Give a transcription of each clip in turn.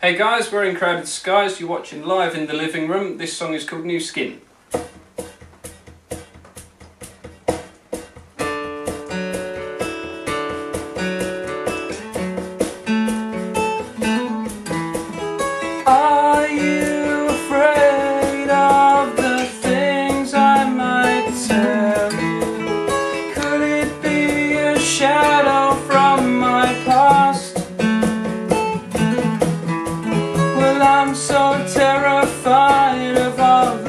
Hey guys, we're in Crowded Skies. You're watching live in the living room. This song is called New Skin. of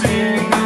sing.